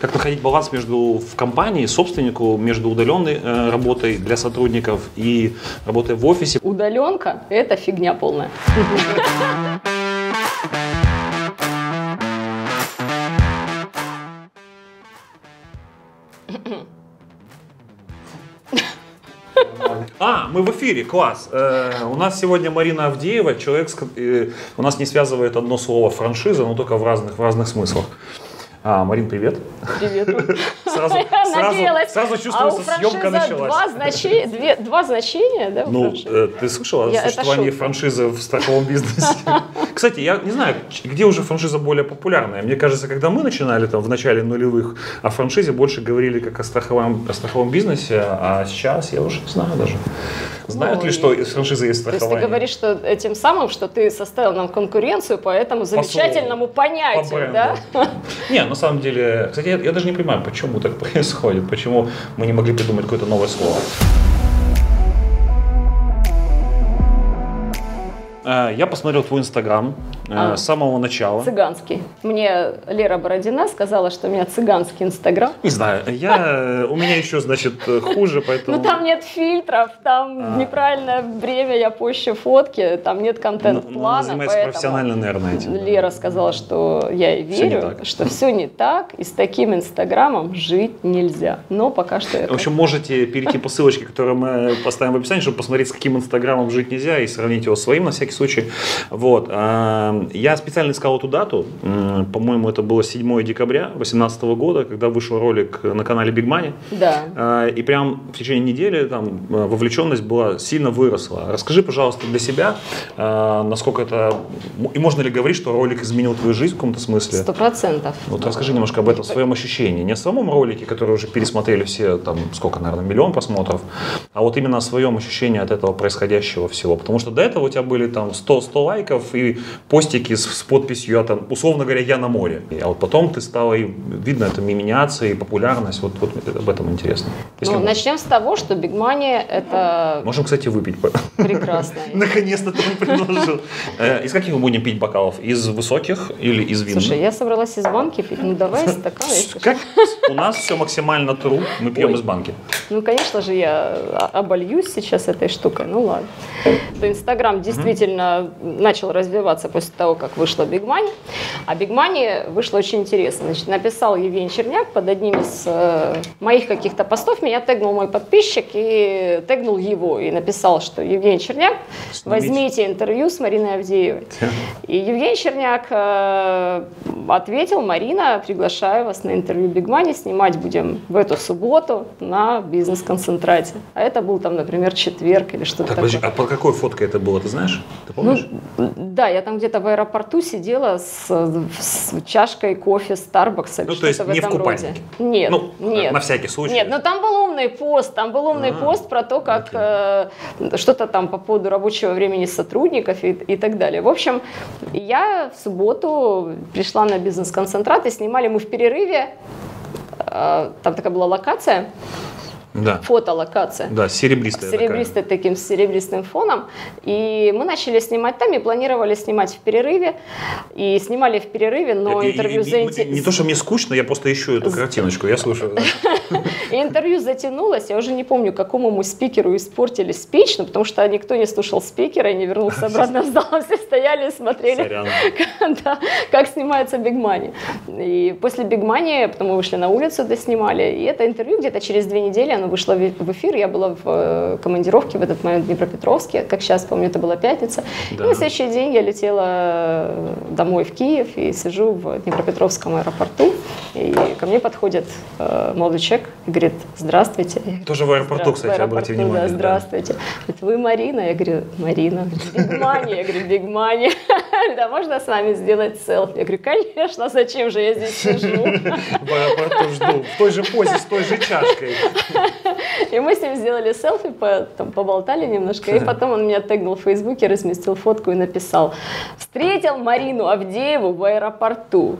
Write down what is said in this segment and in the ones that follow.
как находить баланс между в компании, собственнику, между удаленной э, работой для сотрудников и работой в офисе. Удаленка – это фигня полная. А, мы в эфире, класс. Э, у нас сегодня Марина Авдеева, человек, э, у нас не связывает одно слово франшиза, но только в разных, в разных смыслах. А, Марин, привет. Привет. Сразу, сразу, сразу а у чувствуется, съемка франшиза началась. Два, значи- две- два значения, да, Ну, э, ты слышала о Я- это существовании франшизы в страховом бизнесе? Кстати, я не знаю, где уже франшиза более популярная. Мне кажется, когда мы начинали там в начале нулевых, о франшизе больше говорили как о страховом, о страховом бизнесе, а сейчас я уже не знаю даже. Знают Ну, ли, что франшиза есть То есть ты страхование? говоришь, что этим самым, что ты составил нам конкуренцию по этому замечательному По понятию, да? бренду. Не, на самом деле, кстати, я, я даже не понимаю, почему так происходит, почему мы не могли придумать какое-то новое слово. Э, Я посмотрел твой инстаграм э, А. с самого начала. Цыганский. Мне Лера Бородина сказала, что у меня цыганский инстаграм. Не знаю, я, э, у меня еще, значит, э, хуже, поэтому... Ну там нет фильтров, там А. неправильное время я пощу фотки, там нет Ну, контент-плана, она занимается поэтому профессионально, наверное, этим. Лера сказала, что я ей верю, что все не так, и с таким инстаграмом жить нельзя. Но пока что я В общем, можете перейти по ссылочке, которую мы поставим в описании, чтобы посмотреть, с каким инстаграмом жить нельзя, и сравнить его с своим на всякий случай. Вот. А, Я специально искал эту дату. По-моему, это было 7 декабря 2018 года, когда вышел ролик на канале Big Money. Да. А, И прям в течение недели там э, вовлеченность была сильно выросла. Расскажи, пожалуйста, для себя, э, насколько это... И можно ли говорить, что ролик изменил твою жизнь в каком-то смысле? Сто процентов. Вот расскажи немножко об этом, своем ощущении. Не о самом ролике, который уже пересмотрели все, там, сколько, наверное, миллион просмотров, а вот именно о своем ощущении от этого происходящего всего. Потому что до этого у тебя были там 100, 100 лайков и постики с, с подписью, я там, условно говоря, я на море. А вот потом ты стала, и видно, это меняться, и популярность. Вот, вот об этом интересно. Если Ну, можно. начнем с того, что Big Money это Можем, кстати, выпить. прекрасно. Наконец-то ты предложил. Э, Из каких мы будем пить бокалов? Из высоких или из винных? Слушай, я собралась из банки пить, ну давай стакан. если Как? У нас все максимально true, мы пьем из банки. Ну, конечно же, я обольюсь сейчас этой штукой. Ну ладно. Инстаграм действительно начал развиваться после того, как вышла Big Money. А Big Money вышло очень интересно. Значит, написал Евгений Черняк под одним из э, моих каких-то постов. Меня тегнул мой подписчик и тегнул его. И написал, что Евгений Черняк, Снимите. возьмите интервью с Мариной Авдеевой. И Евгений Черняк э, ответил, Марина, приглашаю вас на интервью Big Money, снимать будем в эту субботу на бизнес-концентрате. А это был там, например, четверг или что-то Так, такое. подожди, а под какой фоткой это было, ты знаешь? Ты помнишь? Ну, да, я там где-то в аэропорту сидела с, с чашкой кофе Starbucks Ну, то есть в не в этом роде. купальнике? Нет, Ну, нет. на всякий случай. Нет, но там был умный пост, там был умный А, пост про то, как э, что-то там по поводу рабочего времени сотрудников и, и так далее. В общем, я в субботу пришла на бизнес-концентрат и снимали мы в перерыве. э, там такая была локация, Да. фотолокация Да, серебристая. такая. серебристый таким серебристым фоном. И мы начали снимать там и планировали снимать в перерыве. И снимали в перерыве, но И- интервью и- и- заинте- Не то, что мне скучно, я просто ищу эту картиночку, я слушаю. интервью затянулось. Я уже не помню, какому мы спикеру испортили спич, ну, потому что никто не слушал спикера и не вернулся обратно в зал. Все стояли и смотрели, как снимается Big Money. И после Big Money потом мы вышли на улицу, доснимали. И это интервью где-то через две недели оно вышло в в эфир. Я была в э, командировке в этот момент в Днепропетровске. Как сейчас помню, это была пятница. Да. И на следующий день я летела э, домой в Киев и сижу в Днепропетровском аэропорту. И ко мне подходит э, молодой человек и говорит, здравствуйте. Тоже в аэропорту, «Здра- кстати, в аэропорту, внимание. Да, да. здравствуйте. Говорит, вы Марина? Я говорю, Марина. Big Money. Я говорю, Big Money. Да, можно с вами сделать селфи? Я говорю, конечно, зачем же я здесь сижу? В аэропорту жду, в той же позе, с той же чашкой. И мы с ним сделали селфи, по- там, поболтали немножко, и потом он меня тегнул в Фейсбуке, разместил фотку и написал «Встретил Марину Авдееву в аэропорту».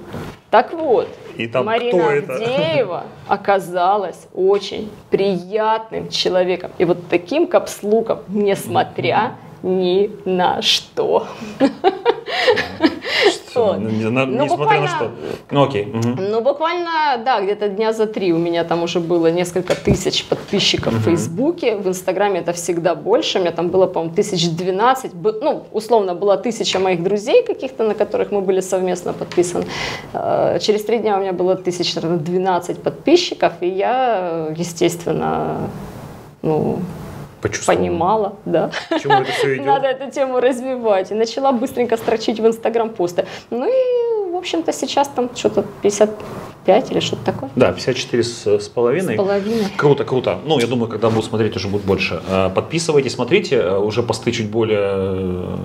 Так вот, И там Марина это? Авдеева оказалась очень приятным человеком. И вот таким капслуком, несмотря ни на что. все, Вот. несмотря Ну, на буквально- что. Ну окей. мгм. Ну, буквально, да, где-то дня за три у меня там уже было несколько тысяч подписчиков в Фейсбуке. В Инстаграме это всегда больше. У меня там было, по-моему, тысяч двенадцать. Ну, условно, была тысяча моих друзей каких-то, на которых мы были совместно подписаны. Э, Через три дня у меня было тысяч, наверное, 12 подписчиков. И я, э, естественно, ну, Понимала, да. К чему это все идет? Надо эту тему развивать. И начала быстренько строчить в Инстаграм посты. Ну и, в общем-то, сейчас там что-то 55 или что-то такое. Да, 54 с, с половиной. С половиной. Круто, круто. Ну, я думаю, когда будут смотреть, уже будет больше. Э, Подписывайтесь, смотрите. Э, Уже посты чуть более,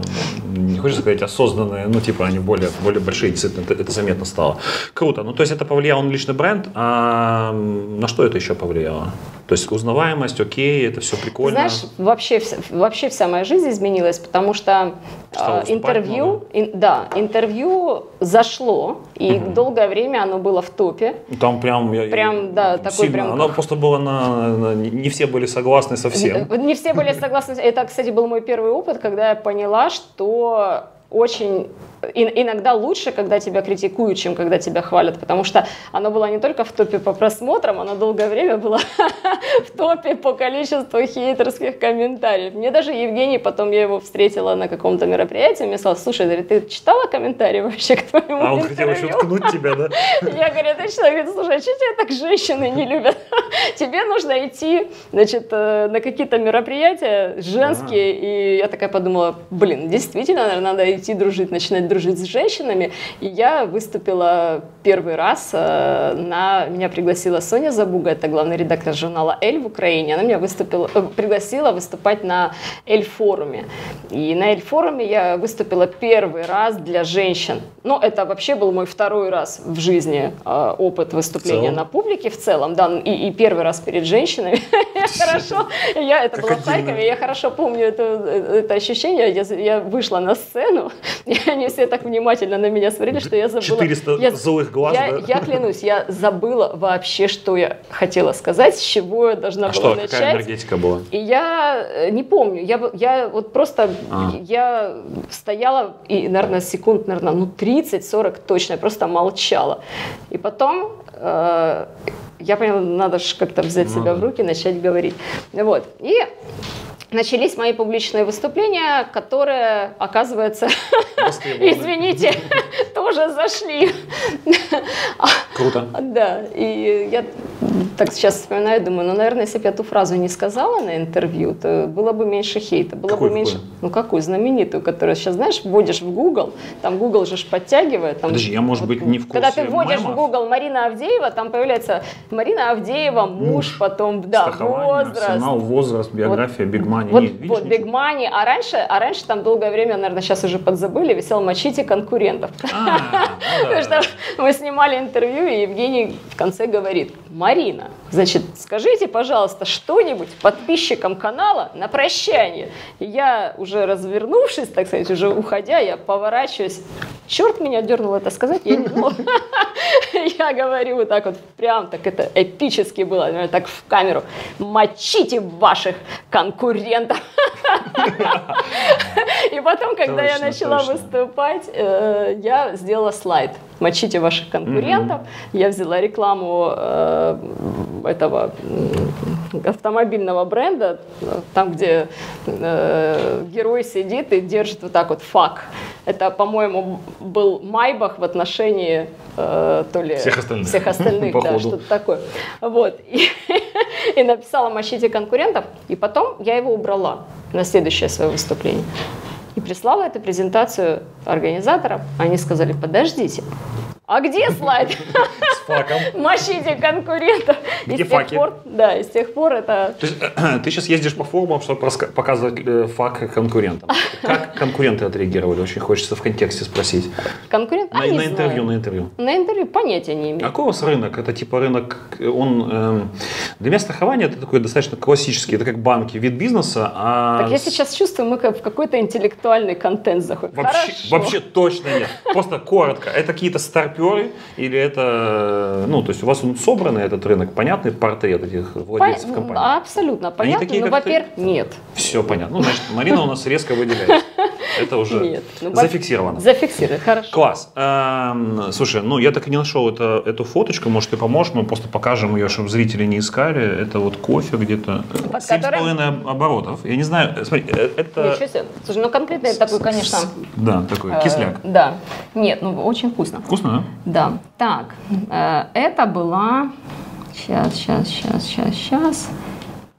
не хочется сказать, осознанные, ну, типа, они более, более большие, действительно, это, это заметно стало. Круто. Ну, то есть это повлияло на личный бренд. А на что это еще повлияло? То есть узнаваемость, окей, это все прикольно. Знаешь, вообще, вообще вся моя жизнь изменилась, потому что выступать интервью, ин- да, интервью зашло, и долгое время оно было в топе. Там прям... я- Прям, да, такой сильно. прям Оно как- просто было на... на- Не все были согласны со всем. Не все были согласны. Это, кстати, был мой первый опыт, когда я поняла, что очень ин- иногда лучше, когда тебя критикуют, чем когда тебя хвалят, потому что оно было не только в топе по просмотрам, оно долгое время было в топе по количеству хейтерских комментариев. Мне даже Евгений, потом я его встретила на каком-то мероприятии, мне сказал, слушай, говорит, ты читала комментарии вообще к твоему А он хотел еще интервью?» ткнуть тебя, да? Я говорю, что, говорит, слушай, а что тебя так женщины не любят? Тебе нужно идти, значит, э, на какие-то мероприятия женские, и я такая подумала, блин, действительно, наверное, надо идти дружить, начинать дружить с женщинами, и я выступила первый раз э, на, меня пригласила Соня Забуга, это главный редактор журнала «Эль» в Украине, она меня выступила, э, пригласила выступать на «Эль-форуме», и на «Эль-форуме» я выступила первый раз для женщин, но это вообще был мой второй раз в жизни э, опыт выступления на публике в целом, да, и, и первый раз перед женщинами. Хорошо, я это было в. Харькове, я хорошо помню это, это ощущение. Я, вышла на сцену, и они все так внимательно на меня смотрели, что я забыла. 400 я, злых глаз, я, клянусь, я забыла вообще, что я хотела сказать, с чего я должна А была начать. какая энергетика была? И я э, не помню, я, вот просто, А. я стояла, и, наверное, секунд, наверное, ну 30-40 точно, я просто молчала. И потом э, я поняла, надо же как-то взять Ну себя в да. руки, начать говорить. Вот. И начались мои публичные выступления, которые, оказывается, извините, тоже зашли. Круто. Да, и я так сейчас вспоминаю, думаю, ну, наверное, если бы я ту фразу не сказала на интервью, то было бы меньше хейта, было Какую, бы меньше, какую? ну какую, знаменитую, которую сейчас, знаешь, вводишь в Google, там Google же ж подтягивает. Там, Подожди, я, может быть, не в Когда ты курсе вводишь в мемов. Google Марина Авдеева, там появляется Марина Авдеева, муж, потом, да, возраст. арсенал, возраст, биография, Big Money. Вот, Не, видишь, вот? Big Money, а раньше, а раньше там долгое время, наверное, сейчас уже подзабыли, висел «Мочите конкурентов». А, ну Потому что мы снимали интервью, и Евгений в конце говорит, Марина, значит, скажите, пожалуйста, что-нибудь подписчикам канала на прощание. И я уже развернувшись, так сказать, уже уходя, я поворачиваюсь. Черт меня дернул это сказать, я не знала. Я говорю вот так вот, прям так это эпически было, наверное, так в камеру. Мочите ваших конкурентов. И потом, когда я начала выступать, э, я сделала слайд. Мочите ваших конкурентов. Я взяла рекламу э, этого автомобильного бренда, там, где э, герой сидит и держит вот так вот фак. Это, по-моему, был Майбах в отношении э, то ли Всех остальных. всех остальных, да, что-то такое. Вот. И, и написала «Мочите конкурентов», и потом я его убрала на следующее свое выступление. И прислала эту презентацию организаторам. Они сказали, подождите, а где слайд? С факом. Мочите конкурентов. И Где факи? пор, да, и с тех пор это... То есть ты сейчас ездишь по форумам, чтобы показывать э, факт конкурентам. Как конкуренты отреагировали? Очень хочется в контексте спросить. Конкурент, На, а, на интервью, на интервью. На интервью понятия не А имею. какой у вас рынок? Это типа рынок, он эм, для меня страхование это такой достаточно классический, это как банки, вид бизнеса. А Так я сейчас чувствую, мы как в какой-то интеллектуальный контент заходим. Вообще, Хорошо. вообще точно нет. Просто коротко. Это какие-то старперы или это, ну, то есть у вас он собранный этот рынок, понятный портрет этих владельцев Пон- компании? Абсолютно понятно. такие, ну, как ты? во-первых, нет. Все понятно. Ну, значит, Марина у нас резко выделяется. Это уже Нет. Ну, зафиксировано. Зафиксировано, хорошо. Класс. Эм, Слушай, ну я так и не нашел это, эту фоточку, может ты поможешь, мы просто покажем ее, чтобы зрители не искали. Это вот кофе где-то. Под Семь с которым? половиной оборотов. Я не знаю, э, смотри, э, это... Ничего себе. Слушай, ну конкретно такой, конечно. Да, такой э, кисляк. Да. Нет, ну очень вкусно. Вкусно, да? Да. Так, э, это была... Сейчас, сейчас, сейчас, сейчас, сейчас.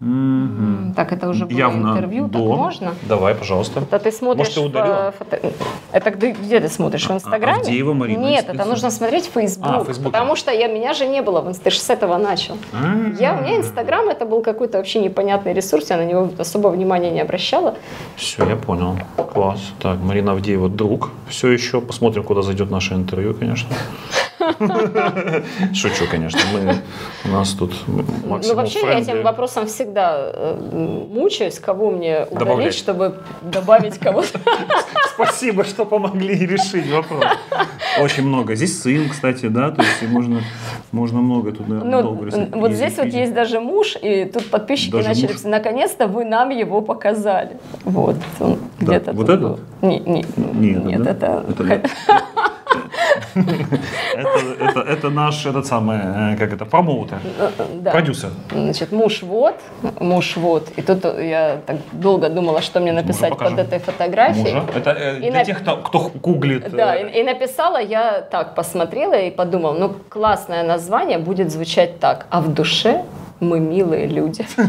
Мгм. Так, это уже было Явно интервью, до. так можно? Давай, пожалуйста. Это ты смотришь Может, ты удалила? по фото- Это где, где ты смотришь? В Инстаграме? Авдеева Марина, Нет, это нужно смотреть в Facebook. А, в. Потому что я, меня же не было в Инстаграме, с этого начал. Я, у меня Инстаграм это был какой-то вообще непонятный ресурс, я на него особо внимания не обращала. Все, я понял. Класс. Так, Марина Авдеева друг. Все еще. Посмотрим, куда зайдет наше интервью, конечно. Шучу, конечно. Мы, у нас тут максимум ну, вообще я френды. этим вопросом всегда э, мучаюсь, кого мне удалить, Добавлять. чтобы добавить кого-то. Спасибо, что помогли решить вопрос. Очень много. Здесь сын, кстати, да, то есть можно, можно много тут, наверное, долго Ну, рисовать. вот Изи, здесь вот есть даже муж, и тут подписчики Даже начали муж? писать, наконец-то вы нам его показали. Вот, он Да, где-то вот тут этот? был. Не, не, Нет, нет, да? это... Это. Это, это, это наш, этот самый, э, как это, промоутер, э, да. продюсер. Значит, муж вот, муж вот. И тут я так долго думала, что мне написать под этой фотографией. Мужа. Это э, для на- тех, кто, кто гуглит. Да, э, и, и написала я так, посмотрела и подумала, ну классное название будет звучать так, а в душе мы милые люди.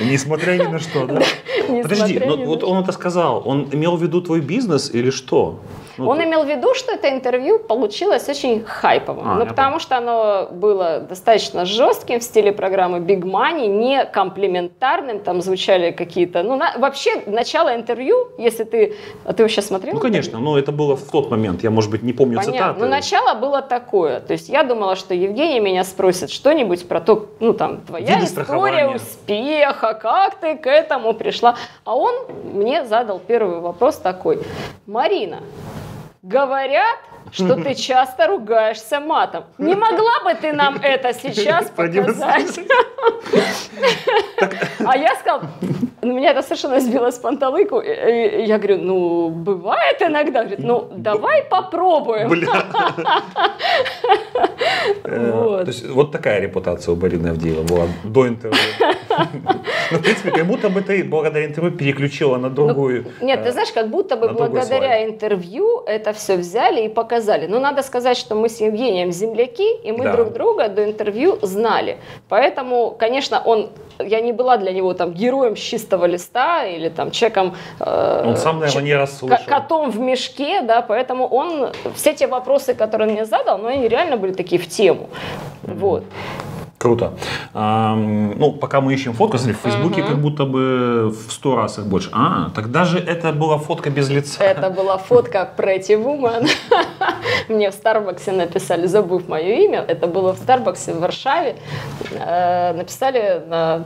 Несмотря ни на что, да? Подожди, вот он это сказал, он имел в виду твой бизнес или что? Ну, Он то- имел в виду, что это интервью получилось очень хайповым. А, ну, потому что оно было достаточно жестким в стиле программы Big Money, не комплиментарным, там звучали какие-то... Ну, на- вообще, начало интервью, если ты... А ты вообще смотрел? Ну, конечно, но это было в тот момент, я, может быть, не помню Понятно. цитаты. Ну, начало было такое. То есть я думала, что Евгений меня спросит что-нибудь про то, ну, там, твоя Виды история успеха, как ты к этому пришла. А он мне задал первый вопрос такой. Марина, говорят, что ты часто ругаешься матом. Не могла бы ты нам это сейчас показать? А я сказала, ну, меня это совершенно сбило с панталыку. Я говорю, ну, бывает иногда. Говорит, ну, давай попробуем. Э, Вот. То есть вот такая репутация у Барины Авдеева была до интервью. Ну, в принципе, как будто бы ты благодаря интервью переключила на другую. Нет, э, ты знаешь, как будто бы благодаря интервью это все взяли и показали. Но надо сказать, что мы с Евгением земляки, и мы Да. друг друга до интервью знали. Поэтому, конечно, он, я не была для него там героем с чистого листа или там человеком... э, Он сам, наверное, не раз слышал. ко- котом в мешке, да, поэтому он, все те вопросы, которые он мне задал, ну, они реально были такие в тему. Вот. Круто. Ам, ну, пока мы ищем фотку, смотри, в Фейсбуке Мгм. как будто бы в сто раз их больше. А, тогда же это была фотка без лица. Это была фотка Pretty Woman. Мне в Старбаксе написали, забыв мое имя, это было в Старбаксе в Варшаве. Э, Написали на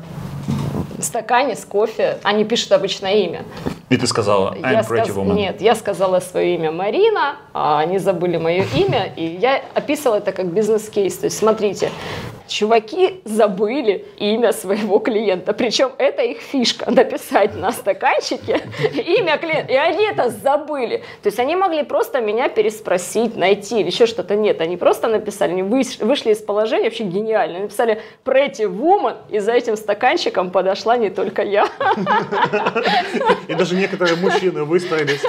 стакане с кофе, они пишут обычное имя. И ты сказала, I'm Я pretty сказ- woman. Нет, я сказала свое имя Марина, а они забыли мое имя, и я описывала это как бизнес-кейс. То есть, смотрите, чуваки забыли имя своего клиента, причем это их фишка, написать на стаканчике имя клиента, и они это забыли. То есть они могли просто меня переспросить, найти или еще что-то. Нет, они просто написали, они вышли из положения, вообще гениально, написали Pretty Woman, и за этим стаканчиком подошла не только я. И даже некоторые мужчины выстроились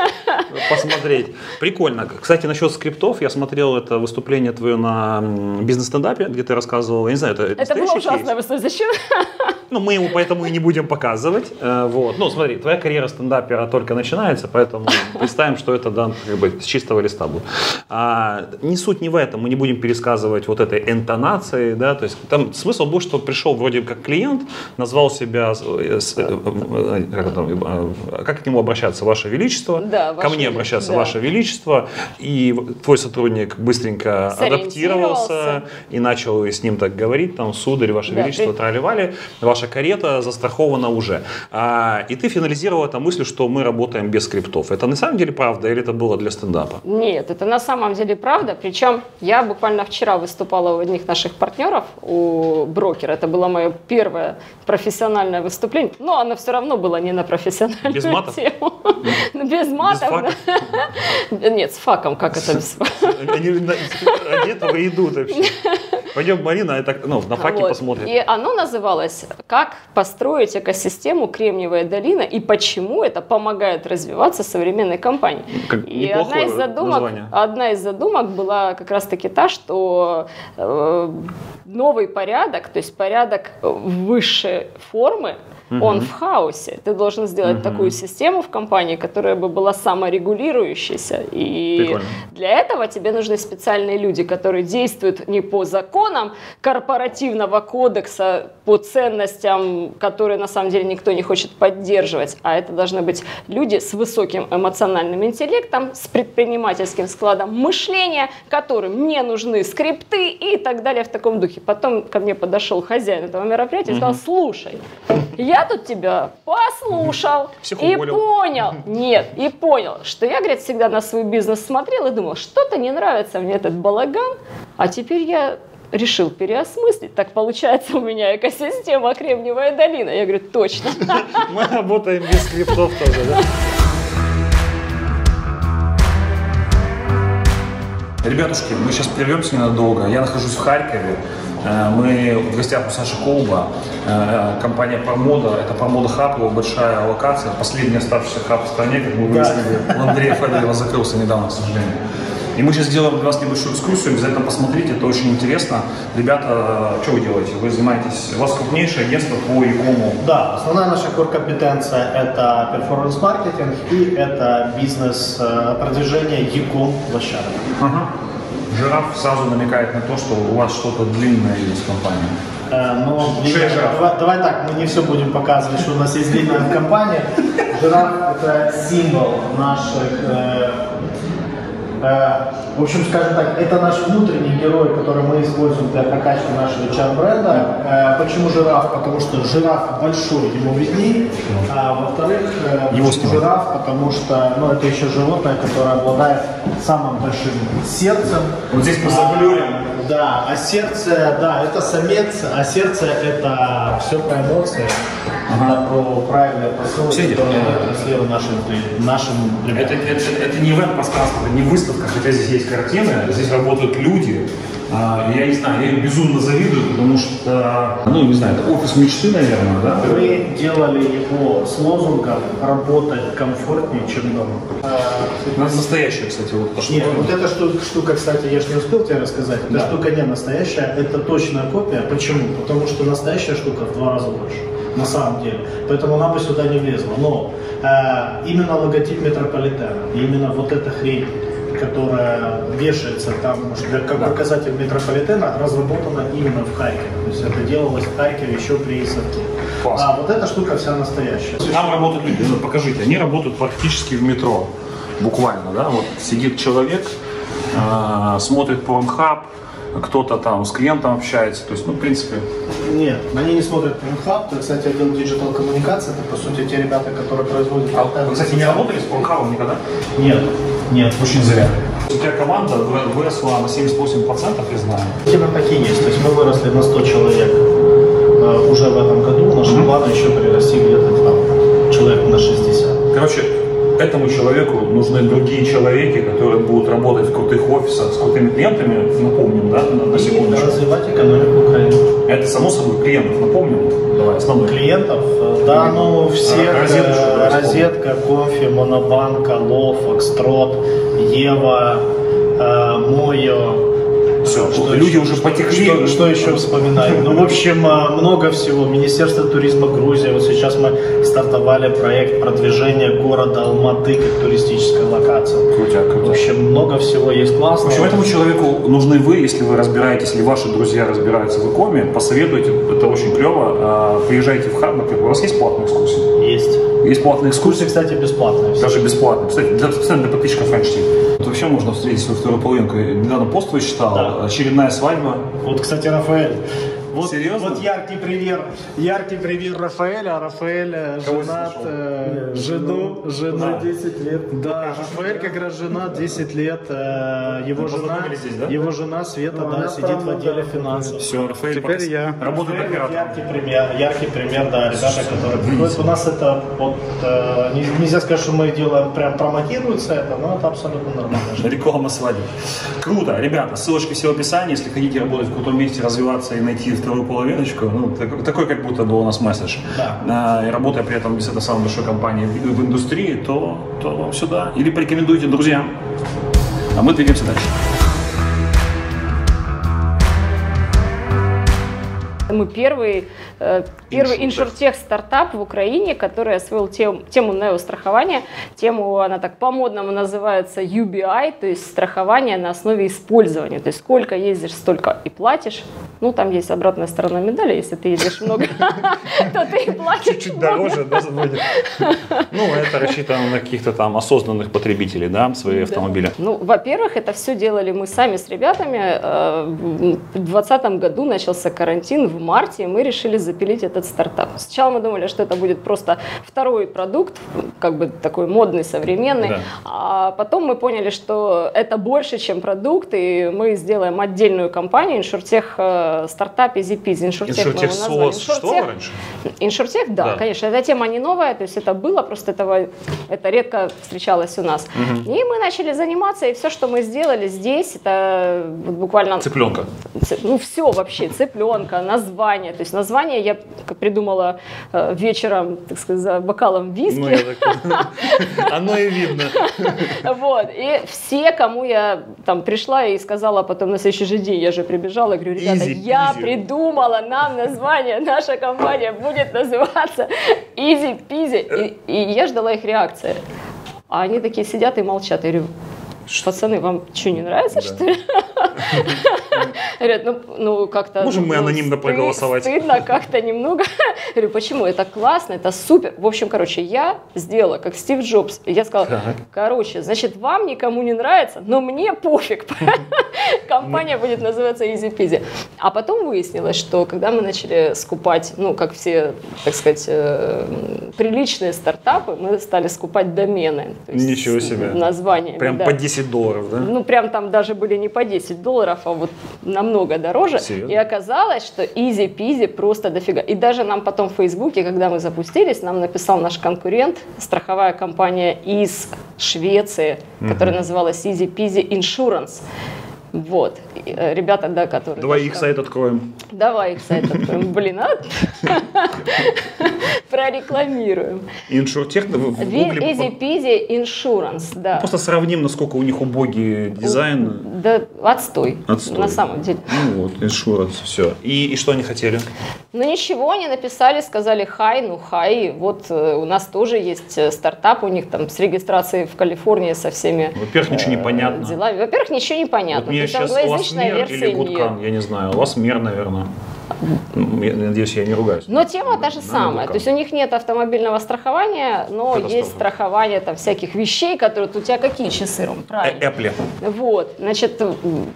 посмотреть. Прикольно. Кстати, насчет скриптов, я смотрел это выступление твое на бизнес-стендапе, где ты рассказывал, я не знаю, это, Это было настоящий кейс? Зачем? Ну, мы его поэтому и не будем показывать. Э, Вот. Ну, смотри, твоя карьера стендапера только начинается, поэтому представим, что это, да, как бы с чистого листа будет. А, не суть не в этом, мы не будем пересказывать вот этой интонации, да, то есть там смысл был, что пришел вроде как клиент, назвал себя, э, э, как, к нему обращаться, Ваше Величество, Да, ко Ваше мне Вели- обращаться, да. Ваше Величество, и твой сотрудник быстренько адаптировался и начал с ним так говорит, там, сударь, ваше да, величество, при... тролливали, ваша карета застрахована уже. А, и ты финализировала там мысль, что мы работаем без скриптов. Это на самом деле правда или это было для стендапа? Нет, это на самом деле правда. Причем я буквально вчера выступала у одних наших партнеров, у брокера. Это было мое первое профессиональное выступление. Но оно все равно было не на профессиональную без матов? тему. Без матов. Нет, с факом, как это без Они ради этого идут вообще. Пойдем, Марина, это, ну, на факе вот. посмотрим. И оно называлось «Как построить экосистему Кремниевая долина и почему это помогает развиваться современной компании». Как и одна из, задумок, одна из задумок была как раз-таки та, что э, новый порядок, то есть порядок высшей формы, угу. он в хаосе. Ты должен сделать угу. такую систему в компании, которая бы была саморегулирующейся. И Прикольно. для этого тебе нужны специальные люди, которые действуют не по законам корпоративного кодекса, по ценностям, которые на самом деле никто не хочет поддерживать, а это должны быть люди с высоким эмоциональным интеллектом, с предпринимательским складом мышления, которым не нужны скрипты и так далее в таком духе. Потом ко мне подошел хозяин этого мероприятия и сказал, слушай, я я тут тебя послушал и понял, нет, и понял, что я, говорит, всегда на свой бизнес смотрел и думал, что-то не нравится мне этот балаган, а теперь я решил переосмыслить. Так получается у меня экосистема Кремниевая долина. Я говорю, точно. Мы работаем без скриптов тоже, да? Ребятушки, мы сейчас прервемся ненадолго. Я нахожусь в Харькове. Э, мы в гостях у Саши Колба, э, компания Промода. Это Промода Хаб, его большая локация, последний оставшийся хаб в стране, как мы выяснили. У Андрея Федорова закрылся недавно, к сожалению. И мы сейчас сделаем для вас небольшую экскурсию, обязательно посмотрите, это очень интересно. Ребята, что вы делаете? Вы занимаетесь, у вас крупнейшее агентство по e-кому? Да, основная наша core-компетенция – это перформанс-маркетинг и это бизнес-продвижение э, e-com площадок. Ага. Жираф сразу намекает на то, что у вас что-то длинное есть в компании. Э, но давай, давай так, мы не все будем показывать, что у нас есть длинная компания. Жираф это символ наших Э, в общем, скажем так, это наш внутренний герой, который мы используем для прокачки нашего HR-бренда. Э, почему жираф? Потому что жираф большой, ему видней. А во-вторых, э, его жираф? Потому что ну, это еще животное, которое обладает самым большим сердцем. Вот здесь мы заблюрим. Да, а сердце, да, это самец, а сердце это все про эмоции, ага. про правильное посыл, которое транслирует нашим, нашим ребятам. Это, это, это не веб-пространство, это не выставка, хотя здесь есть картины, здесь работают люди, я не знаю, я им безумно завидую, потому что, ну, не знаю, это офис мечты, наверное, да? Мы делали его с лозунгом «работать комфортнее, чем дома». Это настоящая, кстати, вот штука. Нет, вот эта штука, штука, кстати, я же не успел тебе рассказать. Эта да. штука не настоящая, это точная копия. Почему? Потому что настоящая штука в два раза больше на самом деле. Поэтому она бы сюда не влезла. Но э, именно логотип метрополитена, именно вот эта хрень, которая вешается там, что как да. показатель метрополитена, разработана именно в Харькове. То есть это делалось в Харькове еще при Исаке. А вот эта штука вся настоящая. Там работают люди, ну, покажите, они работают практически в метро. Буквально, да, вот сидит человек, э, смотрит Pornhub, кто-то там с клиентом общается, то есть, ну, в принципе... Нет, они не смотрят Pornhub, это, кстати, отдел digital коммуникации, это, по сути, те ребята, которые производят... А вы, кстати, не работали с Pornhub никогда? Нет. Нет. Очень зря. У тебя команда выросла на 78%, я знаю. Тема такие есть. То есть мы выросли на 100 человек э, уже в этом году. Наши mm-hmm. планы еще прирасти где-то там, человек на 60. Короче, этому человеку нужны другие человеки, которые будут работать в крутых офисах с крутыми клиентами, напомним, да, на, на секундочку. развивать экономику Украины. Это само собой клиентов, напомним, давай, основной. Клиентов, э, да, ну все, розетка, э, розетка, кофе, монобанк, Алло, Фокстрот, Ева, э, Мойо, все, что люди еще, уже потекли. Что, что еще вспоминать? Ну, в общем, а, много всего. Министерство туризма Грузии. Вот сейчас мы стартовали проект продвижения города Алматы как туристической локации. Крутяк, крутяк. В общем, много всего есть классно. В общем, этому человеку нужны вы, если вы разбираетесь, или ваши друзья разбираются в икоме, посоветуйте, это очень клево. А, приезжайте в Хаб, у вас есть платные экскурсии? Есть. Есть платные экскурсии? Кстати, бесплатные. Даже бесплатные. Кстати, для, для подписчиков Это вообще можно встретить свою вторую половинку. Недавно пост вычитал, Да. очередная свадьба. Вот, кстати, Рафаэль. Вот, Серьезно? вот яркий пример, яркий пример Рафаэля. Рафаэль э, Кого женат, э, жену, жену. Да. 10 лет. Да, Рафаэль как раз женат 10 лет. э, Его Вы жена, здесь, да? его жена Света, да, сидит в отделе финансов. Все, Рафаэль Теперь пока я. работает Рафаэль. Яркий пример, яркий пример, да, ребята, которые приходят. У нас это вот, э, не- нельзя сказать, что мы делаем, прям промотируется это, но это абсолютно нормально. Реклама свадьбы. Круто. Ребята, ссылочки все в описании. Если хотите работать в крутом месте, развиваться и найти вторую половиночку, ну, так- такой как будто бы у нас месседж, Да. а, и работая при этом без этой самой большой компании в, индустрии, то, то вам сюда. Или порекомендуйте друзьям. А мы двигаемся дальше. Мы первый, первый иншуртех стартап в Украине, который освоил тем- тему неострахования. Тему, она так по-модному называется UBI, то есть страхование на основе использования. То есть сколько ездишь, столько и платишь. Ну, там есть обратная сторона медали, если ты ездишь много, то ты и платишь Чуть много. дороже, да, будет? Ну, это рассчитано на каких-то там осознанных потребителей, да, свои автомобили. Ну, во-первых, это все делали мы сами с ребятами. Э, В 2020 году начался карантин, в марте и мы решили запилить этот стартап. Сначала мы думали, что это будет просто второй продукт, как бы такой модный, современный. Да. А потом мы поняли, что это больше, чем продукт, и мы сделаем отдельную компанию, иншуртех э, стартап EasyPeasy. Иншуртех, мы Иншуртех его назвали. Иншуртех- раньше? Иншуртех, да, Да. конечно. Эта тема не новая, то есть это было, просто этого, это редко встречалось у нас. И мы начали заниматься, и все, что мы сделали здесь, это буквально, Цыпленка. ну все вообще, цыпленка, название. То есть название я как придумала э, вечером, так сказать, за бокалом виски. Ну, я так Оно и видно. Вот, и все, кому я там пришла и сказала потом на следующий же день, я же прибежала, и говорю, ребята, Easy я придумала нам название, наша компания будет называться Easy Peasy. И, и я ждала их реакции. А они такие сидят и молчат. Я говорю, пацаны, вам что, не нравится, что ли? Говорят, ну, ну как-то... Можем мы ну, анонимно стыд- проголосовать? Стыдно как-то немного. Я говорю, почему? Это классно, это супер. В общем, короче, я сделала, как Стив Джобс. Я сказала, Так. короче, значит, вам никому не нравится, но мне пофиг. Компания будет называться Easy Peasy. А потом выяснилось, что когда мы начали скупать, ну, как все, так сказать, э, приличные стартапы, мы стали скупать домены. Ничего себе. Названиями. Прям да. по 10 долларов, да? Ну, прям там даже были не по 10 долларов, а вот намного дороже. Серьезно? И оказалось, что изи-пизи просто дофига. И даже нам потом в Фейсбуке, когда мы запустились, нам написал наш конкурент, страховая компания из Швеции, которая называлась Easy Peasy Insurance. Вот. Э, Ребята, да, которые... Давай их сайт откроем. Давай их сайт откроем. Блин, а? Прорекламируем. Иншуртех Peasy Insurance, да. просто сравним, насколько у них убогий дизайн. Да, отстой. Отстой. На самом деле. Ну вот, иншуранс, все. И, и что они хотели? Ну ничего, они написали, сказали хай, ну хай, вот э, у нас тоже есть э, стартап, у них там с регистрацией в Калифорнии со всеми Во-первых, ничего не э, понятно. делами. Во-первых, ничего не понятно. Вот мне сейчас у вас мер версия или гудкан, я не знаю. У вас мер, наверное. Я надеюсь, я не ругаюсь. Но тема та же самая. То есть у них нет автомобильного страхования, но Катастрофа. есть страхование там всяких вещей, которые у тебя какие часы, Ром? Э, Правильно. Apple. Вот, значит,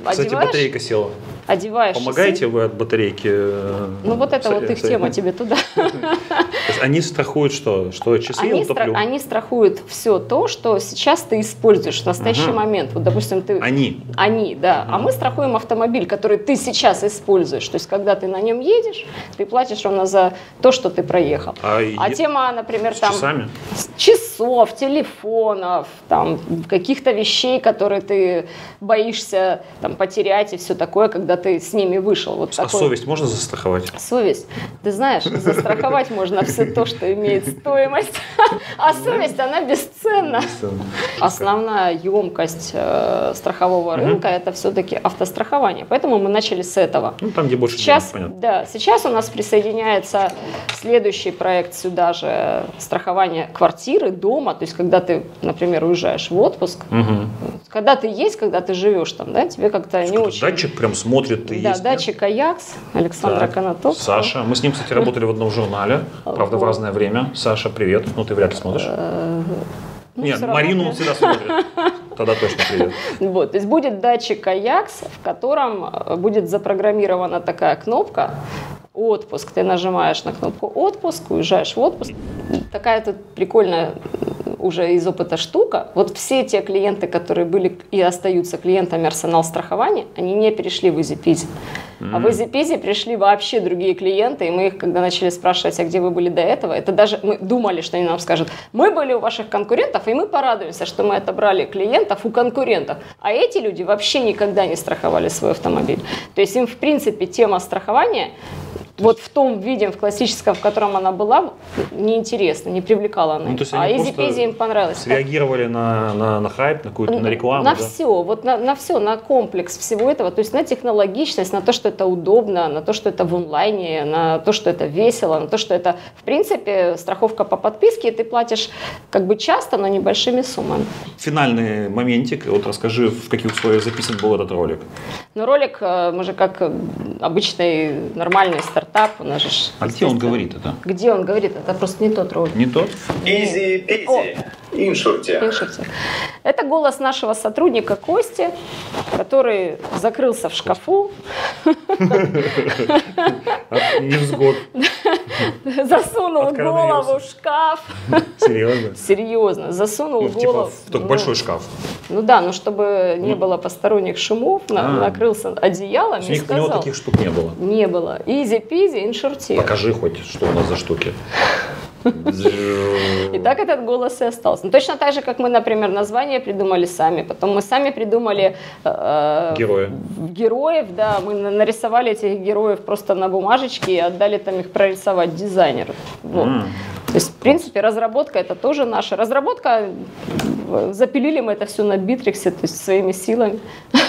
Кстати, одеваешь, батарейка села. одеваешь часы. Помогаете вы от батарейки? э, Ну вот это вот их тема тебе туда. Они страхуют что? Что часы Они, стра- они страхуют все то, что сейчас ты используешь в настоящий момент. Вот, допустим, ты... Они. Они, да. А мы страхуем автомобиль, который ты сейчас используешь. То есть, когда ты на нем едешь, ты платишь ровно за то, что ты проехал. А, А тема, например, с там часами? часов, телефонов, там каких-то вещей, которые ты боишься там потерять и все такое, когда ты с ними вышел. Вот А такой- совесть можно застраховать? Совесть. Ты знаешь, застраховать можно все то, что имеет стоимость. А совесть, она бесценна. Основная емкость э, страхового рынка это все-таки автострахование. Поэтому мы начали с этого. Ну, там, где больше Сейчас. Да, сейчас у нас присоединяется следующий проект сюда же страхование квартиры, дома. То есть, когда ты, например, уезжаешь в отпуск, Мгм. когда ты есть, когда ты живешь там, да, тебе как-то не очень. Датчик прям смотрит, ты да, есть. нет? датчик Аякс, Александра Так, Конотопского. Саша. Мы с ним, кстати, работали в одном журнале. Правда, в разное время. Саша, привет. Ну, ты вряд ли смотришь. Ну, Нет, Марину он всегда смотрит. Тогда точно придет. Вот, то есть будет датчик Аякс, в котором э, будет запрограммирована такая кнопка, отпуск. Ты нажимаешь на кнопку отпуск, уезжаешь в отпуск. Такая тут прикольная уже из опыта штука. Вот все те клиенты, которые были и остаются клиентами Арсенал страхования, они не перешли в EasyPeasy. Mm-hmm. А в EasyPeasy пришли вообще другие клиенты, и мы их, когда начали спрашивать, а где вы были до этого, это даже мы думали, что они нам скажут, мы были у ваших конкурентов, и мы порадуемся, что мы отобрали клиентов у конкурентов. А эти люди вообще никогда не страховали свой автомобиль. То есть им, в принципе, тема страхования вот в том виде, в классическом, в котором она была, неинтересно, не привлекала она. Ну, то есть а Easy Peasy им понравилось. Среагировали на, на, на хайп, на какую-то на рекламу? На да? все, вот на, на все, на комплекс всего этого, то есть на технологичность, на то, что это удобно, на то, что это в онлайне, на то, что это весело, на то, что это, в принципе, страховка по подписке, и ты платишь как бы часто, но небольшими суммами. Финальный моментик, вот расскажи, в каких условиях записан был этот ролик? Ну, ролик, э, мы же как обычный нормальный старт стартап, у нас же... А где он говорит это? Где он говорит? Это просто не тот ролик. Не тот? Изи пизи. Иншурте. Иншурте. Это голос нашего сотрудника Кости, который закрылся в шкафу. Невзгод. Засунул голову в шкаф. Серьезно? Серьезно. Засунул ну, типа голову. Типа, в большой шкаф. Ну да, ну чтобы не было посторонних шумов, а. накрылся одеялом и сказал. У него таких штук не было? Не было. Изи-пизи, иншурте. Покажи хоть, что у нас за штуки. И так этот голос и остался. Ну, точно так же, как мы, например, название придумали сами. Потом мы сами придумали э, Герои. героев. Да, мы нарисовали этих героев просто на бумажечке и отдали там их прорисовать дизайнеру. Вот. Mm. То есть, в принципе, разработка это тоже наша. Разработка, э, запилили мы это все на Битриксе, то есть своими силами.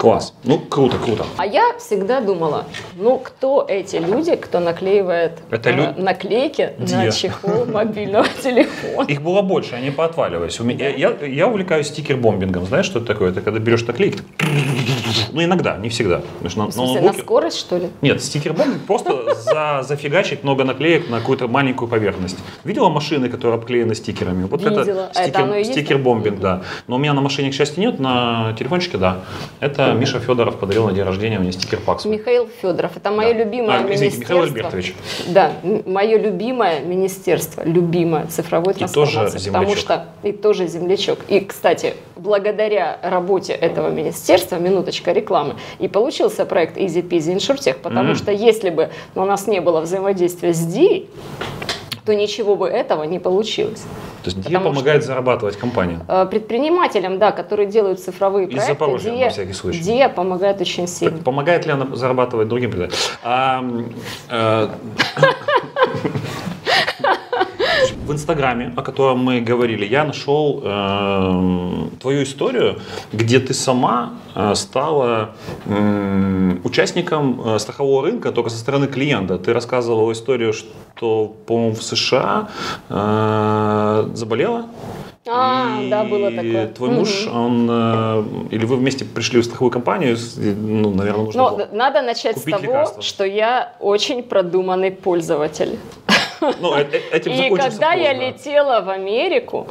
Класс. Ну, круто, круто. А я всегда думала, ну, кто эти люди, кто наклеивает Это э, лю... наклейки Где? на чехол мобильного телефона? Их было больше, они поотваливались. У меня, я, я увлекаюсь sticker bombing ом. Знаешь, что это такое? Это когда берешь наклейки, ну, иногда, не всегда. На, в смысле, на, скорость, что ли? Нет, sticker bombing просто за, зафигачить много наклеек на какую-то маленькую поверхность. Видела машины, которые обклеены стикерами? Вот Видела. это стикер, стикер-бомбинг, да. Но у меня на машине, к счастью, нет, на телефончике, да. Это Миша Федоров подарил на день рождения мне стикер Пакс. Михаил Федоров. Это мое да. любимое а, извините, министерство. Михаил Альбертович. Да, мое любимое министерство, любимое цифровой трансформации. И тоже землячок. Потому что и тоже землячок. И, кстати, благодаря работе этого министерства, минуточка рекламы, и получился проект Easy Peasy InsurTech, потому mm. что если бы у нас не было взаимодействия с DI, то ничего бы этого не получилось. То есть DIA помогает что, зарабатывать компания? Э, предпринимателям, да, которые делают цифровые Из проекты. Из Запорожья, DIA, на всякий случай. DIA помогает очень сильно. Так помогает ли она зарабатывать другим предпринимателям? А, э, в Инстаграме, о котором мы говорили, я нашел э, твою историю, где ты сама э, стала участником э, страхового рынка только со стороны клиента. Ты рассказывала историю, что, по-моему, в США э, заболела. А, и да, было такое. Твой муж, угу. он, э, или вы вместе пришли в страховую компанию, ну, наверное, нужно Но надо начать с того, лекарства. что я очень продуманный пользователь. Ну, этим И когда я летела в Америку,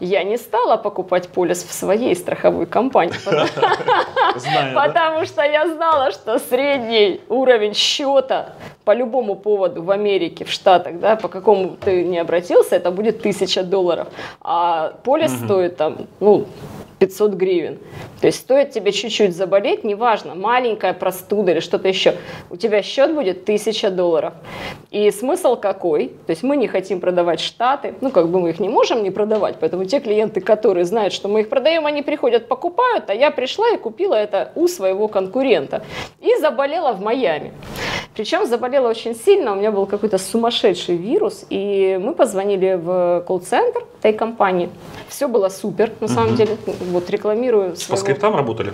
я не стала покупать полис в своей страховой компании, потому что я знала, что средний уровень счета по любому поводу в Америке, в Штатах, да, по какому ты не обратился, это будет тысяча долларов, а полис стоит там, ну, 500 гривен. То есть стоит тебе чуть-чуть заболеть, неважно, маленькая простуда или что-то еще, у тебя счет будет 1000 долларов. И смысл какой? То есть мы не хотим продавать штаты, ну как бы мы их не можем не продавать, поэтому те клиенты, которые знают, что мы их продаем, они приходят, покупают, а я пришла и купила это у своего конкурента. И заболела в Майами. Причем заболела очень сильно, у меня был какой-то сумасшедший вирус, и мы позвонили в колл-центр этой компании. Все было супер, на самом угу. деле. Вот рекламирую. Своего... По скриптам работали?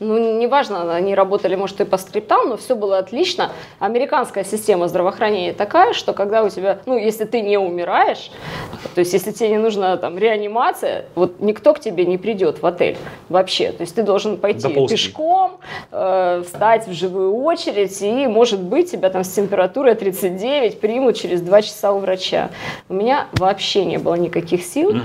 Ну, неважно, они работали, может, и по скриптам, но все было отлично. Американская система здравоохранения такая, что когда у тебя, ну, если ты не умираешь, то есть если тебе не нужна там реанимация, вот никто к тебе не придет в отель вообще. То есть ты должен пойти Доползти. пешком, э, встать в живую очередь, и, может быть, тебя там с температурой 39 примут через 2 часа у врача. У меня вообще не было никаких сил. Угу.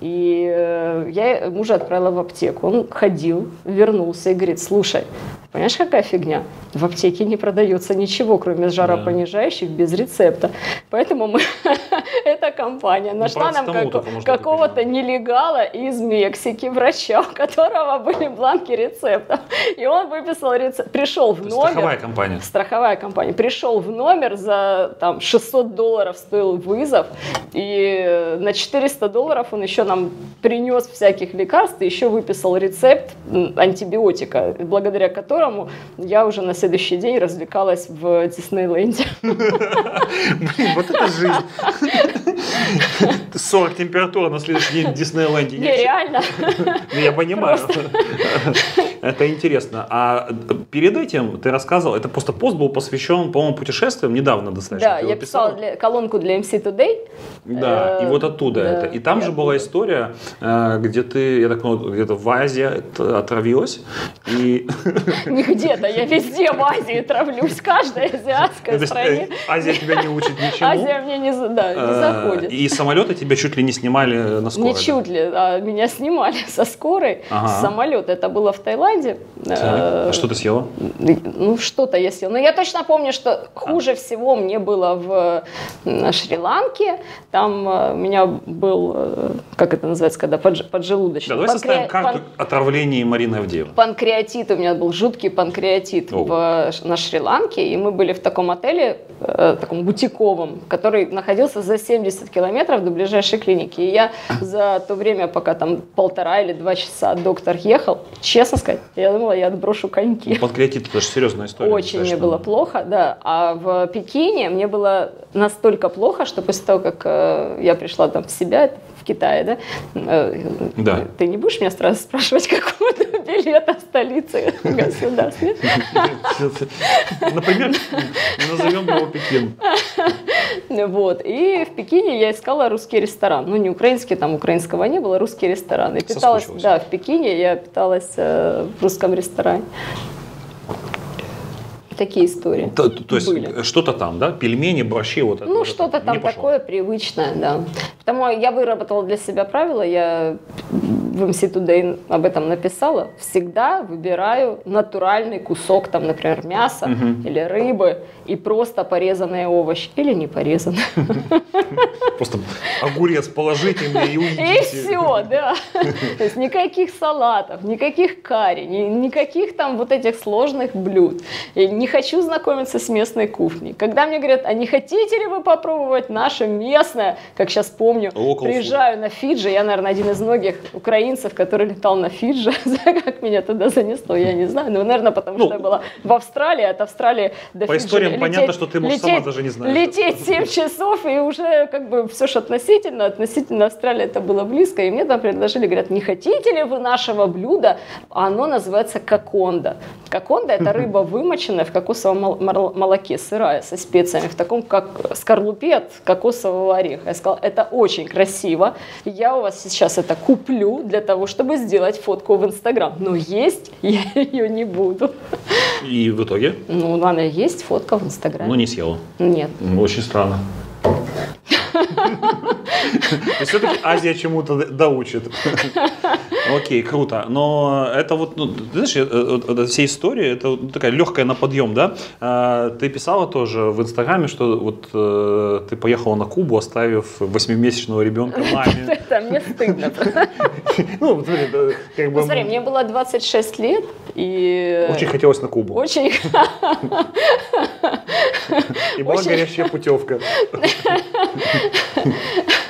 И э, я мужа отправила в аптеку. Он ходил, вернулся и говорит, слушай, Понимаешь, какая фигня? В аптеке не продается ничего, кроме жаропонижающих, без рецепта. Поэтому мы, эта компания Ну, нашла нам как- какого-то нелегала из Мексики, врача, у которого были бланки рецептов. И он выписал рецепт, пришел в То номер. страховая компания. Страховая компания. Пришел в номер, за там, 600 долларов стоил вызов, и на 400 долларов он еще нам принес всяких лекарств, и еще выписал рецепт антибиотика, благодаря которому я уже на следующий день развлекалась в Диснейленде. Блин, вот это жизнь. 40 температура на следующий день в Диснейленде. Не, реально. Ну, я понимаю. Это интересно. А перед этим ты рассказывал, это просто пост был посвящен, по-моему, путешествиям, недавно достаточно. Да, я писала для- колонку для MC Today. Да, и вот оттуда да, это. И там же была оттуда. история, э, где ты, я так понимаю, где-то в Азии отравилась. И Не где-то, я везде в Азии травлюсь, каждой То азиатской есть, стране. э, Азия тебя не учит ничему. Азия мне не, да, не Э, заходит. И самолеты тебя чуть ли не снимали на скорой. Не чуть ли, а меня снимали со скорой Ага. с самолета. Это было в Таиланде. Э, А что ты съела? Ну, что-то я съела. Но я точно помню, что хуже всего мне было в э, Шри-Ланке. Там э, у меня был, э, как это называется, когда подж- Да, поджелудочный. давай составим карту отравлений Марины Авдеевой. Панкреатит, у меня был жуткий панкреатит О. в, на Шри-Ланке, и мы были в таком отеле, э, таком бутиковом, который находился за 70 километров до ближайшей клиники. И я за то время, пока там полтора или два часа доктор ехал, честно сказать, я думала, я отброшу коньки. Панкреатит это же серьезная история. Очень мне было плохо, да. А в Пекине мне было настолько плохо, что после того, как э, я пришла там в себя, в Китае, да, э, Да. ты не будешь меня сразу спрашивать, какого билета столицы государства? нет? Например, назовем его Пекин. Вот. И в Пекине я искала русский ресторан. Ну, не украинский, там украинского не было, русский ресторан. И питалась, да, в Пекине я питалась э, в русском ресторане. Такие истории. То, то есть были. что-то там, да? Пельмени, борщи, вот это. Ну, вот что-то там такое привычное, да. Потому я выработала для себя правило, я в MC Today об этом написала. Всегда выбираю натуральный кусок, там, например, мяса или рыбы, и просто порезанные овощи или не порезанные. Просто огурец положительный и уйдите. И все, да. То есть никаких салатов, никаких карри, ни- никаких там вот этих сложных блюд. И не хочу знакомиться с местной кухней. Когда мне говорят, а не хотите ли вы попробовать наше местное, как сейчас помню, Local приезжаю на Фиджи, я, наверное, один из многих украинцев, который летал на Фиджи, как меня туда занесло, я не знаю, ну, наверное, потому Ну, что я была в Австралии, от Австралии до по Фиджи историям лететь- понятно, что ты, может, сама даже не знаешь. Лететь 7 часов, и уже как бы все же относительно, относительно Австралии это было близко, и мне там предложили, говорят, не хотите ли вы нашего блюда? А Оно называется коконда. Коконда это рыба, вымоченная в кокосовом мол- мол- молоке, сырая, со специями, в таком как скорлупе от кокосового ореха. Я сказала, это очень красиво, я у вас сейчас это куплю для того, чтобы сделать фотку в Инстаграм. Но есть я ее не буду. И в итоге, Ну, она есть фотка в Инстаграме. ну, не съела. Нет. М, Очень странно. Все-таки Азия чему-то доучит. Окей, круто. Но это вот, ну, ты знаешь, э, э, эта вся история, это такая легкая на подъем, да? А, Ты писала тоже в Инстаграме, что вот э, ты поехала на Кубу, оставив восьмимесячного ребенка маме. Это мне стыдно. Ну, да, как бы Ну, смотри, мне было 26 лет, и очень хотелось на Кубу. очень... И была горящая путевка.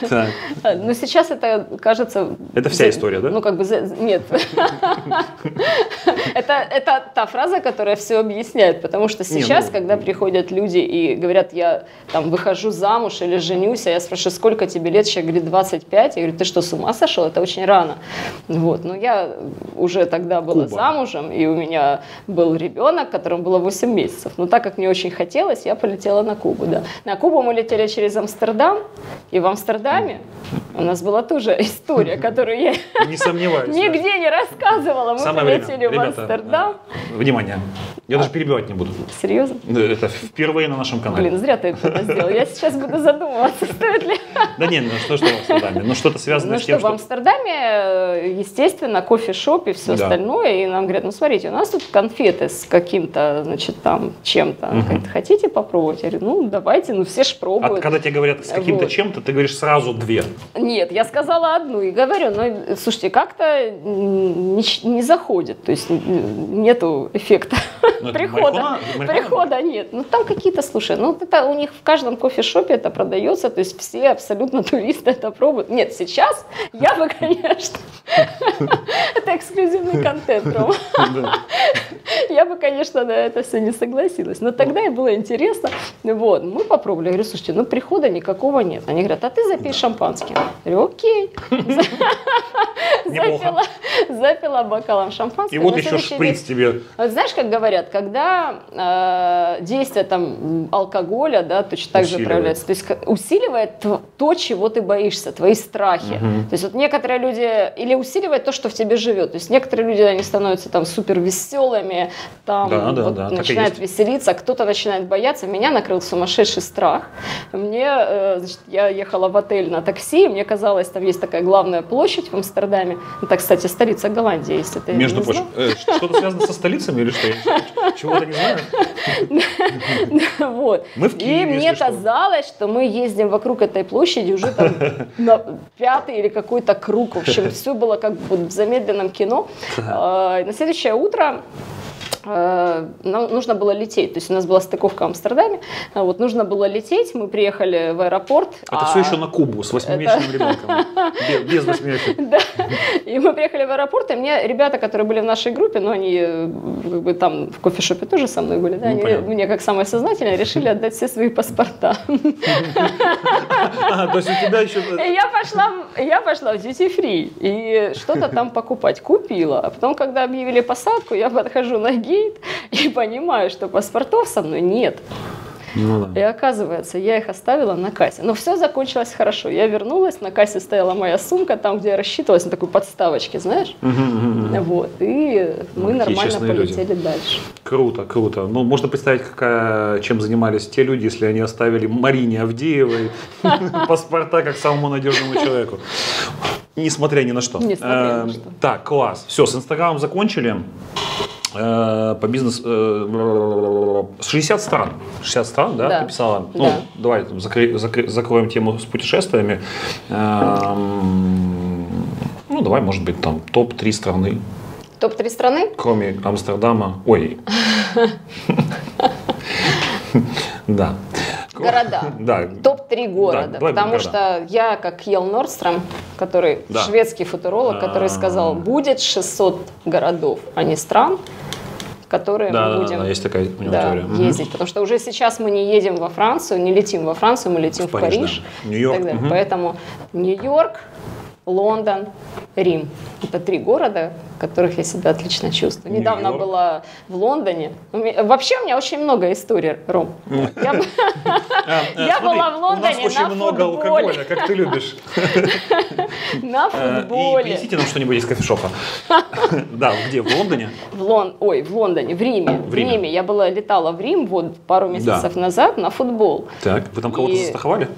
Но сейчас это кажется... Это вся история, да? Ну, как бы... Нет. Это, это та фраза, которая все объясняет, потому что сейчас, ну- когда приходят люди и говорят, я там выхожу замуж или женюсь, а я спрашиваю, сколько тебе лет? Человек говорит, 25. Я говорю, ты что, с ума сошел? Это очень рано. Вот. Но я уже тогда была Куба. замужем, и у меня был ребенок, которому было 8 месяцев. Но так как мне очень хотелось, я полетела на Кубу, да. На Кубу мы летели через Амстердам, и в Амстердаме У нас была тоже история, которую я Не сомневаюсь. Да. нигде не рассказывала. Мы Самое время. полетели в Ребята, Амстердам. э, Внимание. Я даже перебивать не буду. Серьезно? Это впервые на нашем канале. Блин, зря ты это сделал. Я сейчас буду задумываться, стоит ли. Да нет, ну что, что в Амстердаме? Ну что-то связано Ну с что, тем, в что... Амстердаме, э, естественно, кофе-шоп и все Да. остальное. И нам говорят, ну смотрите, у нас тут конфеты с каким-то, значит, там, чем-то. Говорит, Хотите попробовать? Я говорю, ну давайте, ну все ж А пробуют. когда тебе говорят с каким-то Вот. чем-то, ты говоришь сразу две. Нет, я сказала одну и говорю, ну, слушайте, как-то не, не заходит, то есть нету эффекта Ну, это прихода. марихуана? Прихода нет. Ну, там какие-то, слушай, ну, это у них в каждом кофешопе это продается, то есть все абсолютно туристы это пробуют. Нет, сейчас я бы, конечно, это эксклюзивный контент, Рома. Я бы, конечно, на это все не согласилась. Но тогда и было интересно. Вот, мы попробовали. Я говорю, слушайте, ну прихода никакого нет. Они говорят, а ты запей шампанским. Я говорю, окей. Запила, запила бокалом шампанского. И вот еще шприц тебе. вот знаешь, как говорят, когда э, действие там алкоголя, да, точно так же Усиливает. проявляется, то есть усиливает то, чего ты боишься, твои страхи. То есть вот некоторые люди или усиливает то, что в тебе живет. То есть некоторые люди они становятся там супер веселыми, там Да, да, вот да, начинают веселиться, кто-то начинает бояться. Меня накрыл сумасшедший страх. Мне, э, значит, я ехала в отель на такси, мне казалось, там есть такая главная площадь в Амстердаме. Это, кстати, столица Голландии, если ты Между прочим, э, что-то связано со столицами или что? Чего-то не знаю. Вот. Мы в Киеве, И мне казалось, что мы ездим вокруг этой площади уже там на пятый или какой-то круг. В общем, все было как бы в замедленном кино. А, На следующее утро нам нужно было лететь. То есть у нас была стыковка в Амстердаме. А Вот нужно было лететь. Мы приехали в аэропорт. Это а- все еще на Кубу с восьмимесячным ребенком. Без- восьмимесячных. Да. И мы приехали в аэропорт, и мне ребята, которые были в нашей группе, ну, они э, как бы там в кофешопе тоже со мной были, да, Ну, они мне как самое сознательное решили отдать все свои паспорта. А, то есть у тебя еще... Я пошла, в- я пошла в duty free и что-то там покупать. Купила. А потом, когда объявили посадку, я подхожу на гейт и понимаю, что паспортов со мной нет. Ну да. И оказывается, я их оставила на кассе. Но все закончилось хорошо. Я вернулась, на кассе стояла моя сумка, там, где я рассчитывалась, на такой подставочке, знаешь? Вот. И мы какие нормально честные люди. полетели дальше. Круто, круто. Ну, можно представить, какая, чем занимались те люди, если они оставили Марине Авдеевой паспорта как самому надежному человеку. Несмотря ни на что. Несмотря ни на Э, что. Так, класс. Все, с Инстаграмом закончили. Э, По бизнес... э, 60 стран. 60 стран, да, Да. ты писала? Ну, Да. давай закры- закры- закроем тему с путешествиями. Эм, Ну, давай, может быть, там топ-3 страны, Топ-3 страны? кроме Амстердама. Ой. Да. Города. Да. Топ-3 города. Да, потому города. что я, как Ел Нордстром, который Да. шведский футуролог, который А. сказал, будет 600 городов, а не стран, в которые Да, мы да, будем да, есть такая да, теория. Ездить. Потому что уже сейчас мы не едем во Францию, не летим во Францию, мы летим В в, Париж, Париж. да. Нью-Йорк, мгм. Поэтому Нью-Йорк, Лондон, Рим. Это три города, в которых я себя отлично чувствую. Недавно была в Лондоне. Вообще у меня очень много историй, Ром. Я А, смотри, была в Лондоне У нас очень на много алкоголя, как ты любишь. на И футболе. принесите нам что-нибудь из кофешопа. Да, где? В Лондоне? В Лон... Ой, в Лондоне, в Риме. В Риме. Я была, летала в Рим вот пару месяцев назад на футбол. Так, вы там кого-то И- застраховали?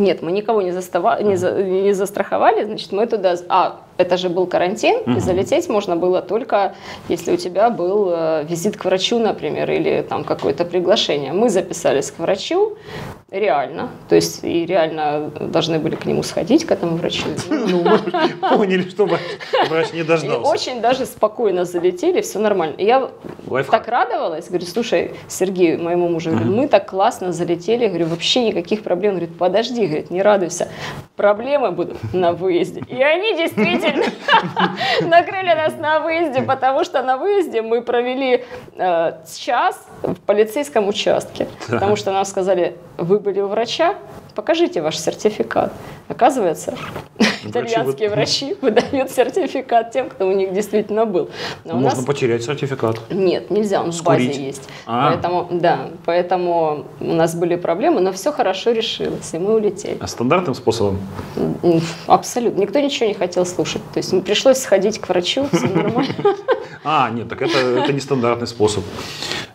Нет, мы никого не, застава... не, за- не застраховали, значит, мы туда... А, это же был карантин, и залететь можно было только, если у тебя был э, визит к врачу, например, или там какое-то приглашение. Мы записались к врачу, реально, то есть и реально должны были к нему сходить, к этому врачу. Ну, поняли, что врач не И дождался. очень даже спокойно залетели, все нормально. И я так радовалась, говорю, слушай, Сергей, моему мужу, говорю, мы так классно залетели, говорю, вообще никаких проблем. Говорит, подожди, говорит, не радуйся, проблемы будут на выезде. И они действительно накрыли нас на выезде, потому что на выезде мы провели э, час в полицейском участке, потому что нам сказали, вы были у врача, покажите ваш сертификат. Оказывается, итальянские вы- врачи выдают сертификат тем, кто у них действительно был. Но Можно нас потерять сертификат. нет, нельзя, он Скурить. в базе есть. А. Поэтому, да, поэтому у нас были проблемы, но все хорошо решилось, и мы улетели. А стандартным способом? Абсолютно. Никто ничего не хотел слушать. То есть пришлось сходить к врачу, все нормально. А, нет, так это, это нестандартный способ.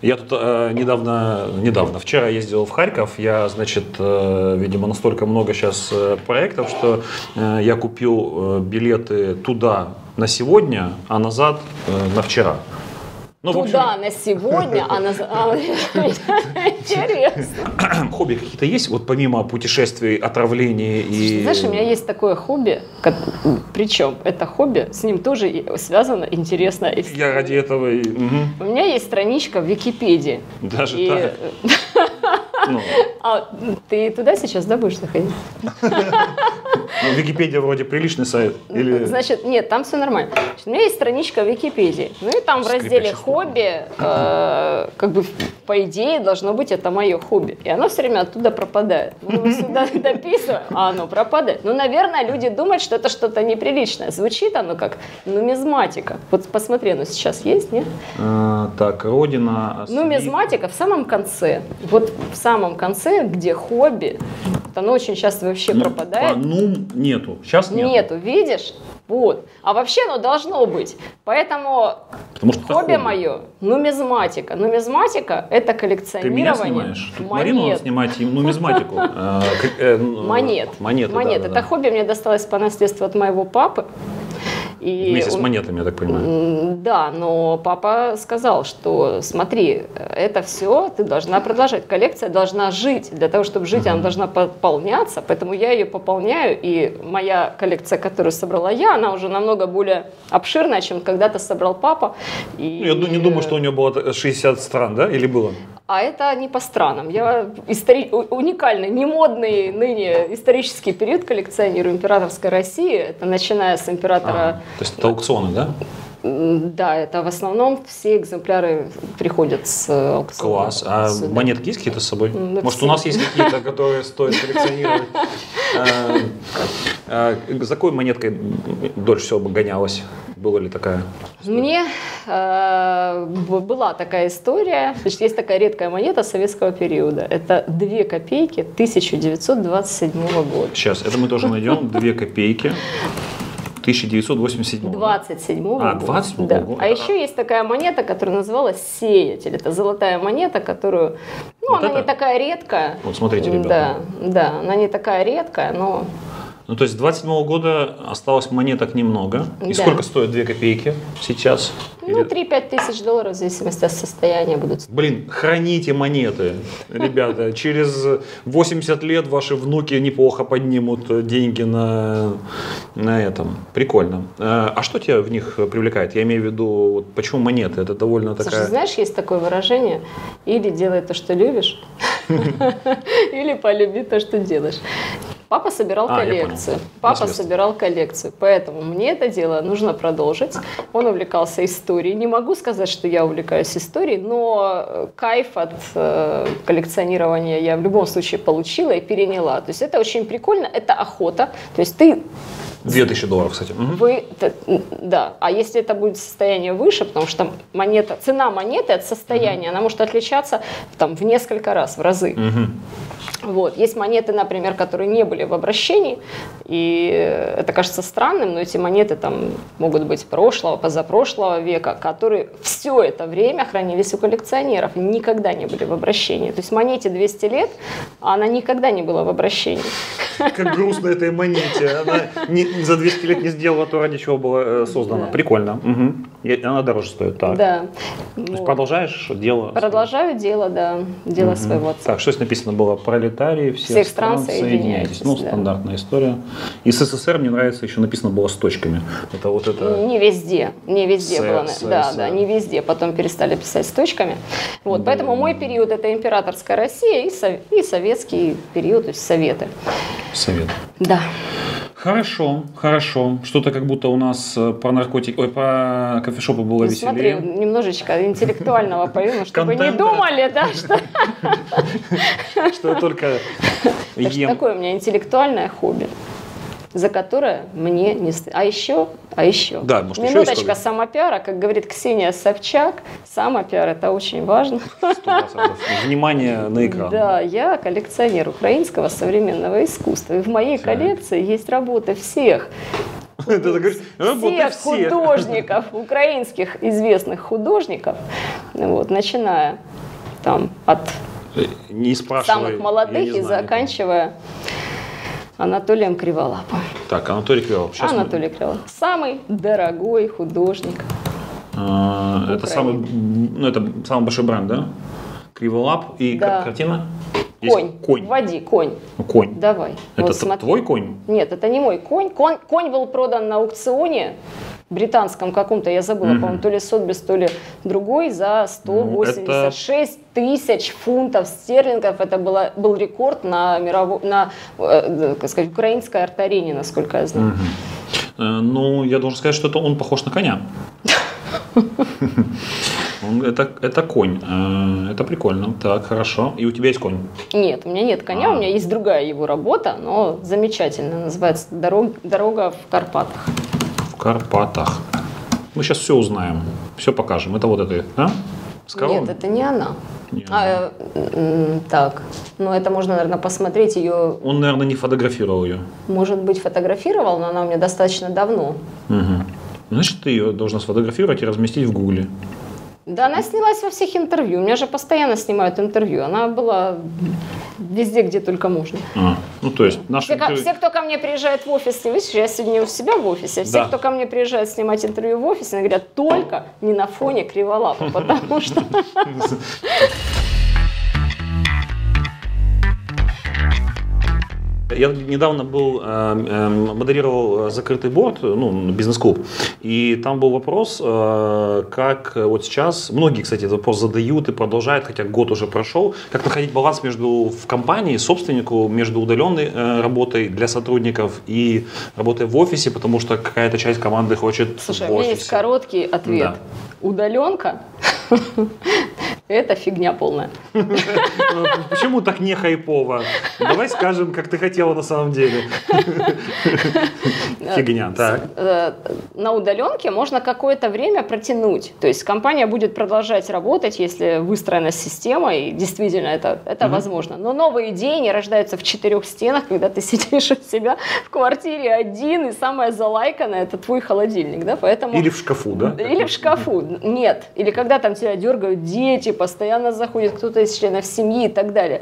Я тут э, недавно, недавно, вчера ездил в Харьков, я, значит, э, видимо, настолько много сейчас э, проектов, что э, я купил э, билеты туда на сегодня, а назад э, на вчера. Ну, Туда на сегодня, а на... А, интересно. Хобби какие-то есть? Вот помимо путешествий, отравлений и... Знаешь, у меня есть такое хобби, причем это хобби, с ним тоже связано интересная история. Я ради этого и... У меня есть страничка в Википедии. Даже так? Ну. А ты туда сейчас, да, будешь заходить? Ну, Википедия вроде приличный сайт. Или... Значит, нет, там все нормально. Значит, у меня есть страничка в Википедии. Ну и там в разделе хобби, э, как бы по идее должно быть это мое хобби. И оно все время оттуда пропадает. Мы сюда дописываем, а оно пропадает. Ну, наверное, люди думают, что это что-то неприличное. Звучит оно как нумизматика. Вот посмотри, оно сейчас есть, нет? А, так, родина. Нумизматика в самом конце. Вот в самом конце, где хобби, оно очень часто вообще ну, пропадает. По нум нету. Сейчас нету. Нету, видишь? Вот. А вообще оно должно быть. Поэтому Потому что хобби, хобби мое нумизматика. Нумизматика – это коллекционирование Ты меня снимаешь? Тут Марину снимать нумизматику. Э, э, монет. Монеты, Монет. Это хобби мне досталось по наследству от моего папы. И Вместе с монетами, я так понимаю. Да, но папа сказал, что смотри, это все ты должна продолжать. Коллекция должна жить. Для того, чтобы жить, uh-huh. она должна пополняться. Поэтому я ее пополняю. И моя коллекция, которую собрала я, она уже намного более обширная, чем когда-то собрал папа. И... Ну, я не думаю, что у нее было 60 стран, да? Или было? А это не по странам. Я истори... уникальный, не модный ныне исторический период коллекционирую императорской России. Это начиная с императора... А, то есть это аукционы, да? Да, это в основном все экземпляры приходят с аукциона. Класс. А сюда. монетки есть какие-то с собой? Ну, Может, у нас есть какие-то, которые стоит коллекционировать? А, а, за какой монеткой дольше всего бы гонялась? Была ли такая? Мне э, была такая история. Значит, есть такая редкая монета советского периода. Это 2 копейки 1927 года. Сейчас, это мы тоже найдем. 2 копейки. 1987 27 А, 27 да. года. А еще есть такая монета, которая называлась сеятель. Это золотая монета, которую... Ну, вот она это? не такая редкая. Вот смотрите, ребята. Да, да, она не такая редкая, но ну, то есть с 27 -го года осталось монеток немного. И да. сколько стоят 2 копейки сейчас? Ну, 3-5 тысяч долларов, в зависимости от состояния будут. Блин, храните монеты, ребята. Через 80 лет ваши внуки неплохо поднимут деньги на, на этом. Прикольно. А, а что тебя в них привлекает? Я имею в виду, вот, почему монеты? Это довольно такая... Слушай, знаешь, есть такое выражение, или делай то, что любишь, или полюби то, что делаешь. Папа собирал а, коллекцию. Папа собирал коллекцию. Поэтому мне это дело нужно продолжить. Он увлекался историей. Не могу сказать, что я увлекаюсь историей, но э, кайф от э, коллекционирования я в любом случае получила и переняла. То есть это очень прикольно, это охота. То есть ты 2000 долларов, кстати. Вы, да, а если это будет состояние выше, потому что монета, цена монеты от состояния, угу. она может отличаться там, в несколько раз, в разы. Угу. Вот. Есть монеты, например, которые не были в обращении, и это кажется странным, но эти монеты там могут быть прошлого, позапрошлого века, которые все это время хранились у коллекционеров и никогда не были в обращении. То есть монете 200 лет, а она никогда не была в обращении. Как грустно этой монете. Она не, за 200 лет не сделала то, ради чего была э, создана. Да. Прикольно. Угу. И она дороже стоит. Так. Да. То есть вот. продолжаешь дело? Продолжаю дело, да. Дело угу. своего отца. Так, что здесь написано было? Пролетарии всех, всех стран, стран соединяйтесь. Ну, да. стандартная история. И СССР мне нравится, еще написано было с точками. Это вот это... Не везде. Не везде с, было. С, да, с, да, не везде. Потом перестали писать с точками. Вот, да. Поэтому мой период это императорская Россия и, сов... и советский период, то есть Советы. Совет. Да. Хорошо, хорошо. Что-то как будто у нас э, про наркотики, ой, про кофешопы было ну, веселее. Смотри, немножечко интеллектуального поем, чтобы не думали, да, что... Что только ем. Такое у меня интеллектуальное хобби. За которое мне не стыдно. А еще, а еще, Да, может, еще минуточка история? самопиара, как говорит Ксения Собчак, самопиар это очень важно. 100%. Внимание на экран. Да, я коллекционер украинского современного искусства. И в моей Так. коллекции есть работы всех всех все. художников, украинских известных художников, вот, начиная там от Не спрашивай. самых молодых не и знаю. заканчивая Анатолием Криволапом. Так, Анатолий Криволап. Сейчас мы- Анатолий Криволап. Самый дорогой художник. А, Это самый, ну, это самый большой бренд, да? Криволап и Да. ка- картина? Есть Конь. Конь. Вводи, конь. Ну, конь. Давай. Это Вот смотри. твой конь? Нет, это не мой конь. конь. Конь был продан на аукционе британском каком-то, я забыла, Мгм. по-моему, то ли Сотбис, то ли другой, за 186 тысяч фунтов стерлингов. Это было, был рекорд на, мировой, на э, как сказать, украинской арт-арене, насколько я знаю. Э, Ну, я должен сказать, что это он похож на коня. Он- Это, это конь. Э, Это прикольно. Так, хорошо. И у тебя есть конь. Нет, у меня нет коня, А. у меня есть другая его работа, но замечательная, называется «Дорог- «Дорога в Карпатах». Карпатах. Мы сейчас все узнаем. Все покажем. Это вот это, да? С? Нет, это не она. Не А, м, так, ну это можно, наверное, посмотреть ее, Он, наверное, не фотографировал ее. может быть, фотографировал, но она у меня достаточно давно. Мгм. Значит, ты ее должна сфотографировать и разместить в Гугле. Да, она снялась во всех интервью. У меня же постоянно снимают интервью. Она была везде, где только можно. А, ну, то есть, наши Все, интервью- все, кто ко мне приезжает в офис, видишь, я сегодня у себя в офисе, все, Да. кто ко мне приезжает снимать интервью в офисе, они говорят, только не на фоне криволапа, потому что... Я недавно был, э, э, модерировал э, закрытый борт, ну, бизнес-клуб, и там был вопрос, э, как вот сейчас, многие, кстати, этот вопрос задают и продолжают, хотя год уже прошел, как находить баланс между в компании, собственнику, между удаленной работой для сотрудников и работой в офисе, потому что какая-то часть команды хочет Слушай, в у меня офисе. есть короткий ответ. Да. Удаленка – это фигня полная. Почему так не хайпово? Давай скажем, как ты хотела на самом деле. Фигня, так. Э, На удаленке можно какое-то время протянуть. То есть компания будет продолжать работать, если выстроена система, и действительно это, это возможно. Но новые идеи не рождаются в четырех стенах, когда ты сидишь у себя в квартире один, и самое залайканное – это твой холодильник. Да? Поэтому... Или в шкафу, да? Или в шкафу. Нет. Или когда там тебя дергают дети, постоянно заходит кто-то из членов семьи и так далее.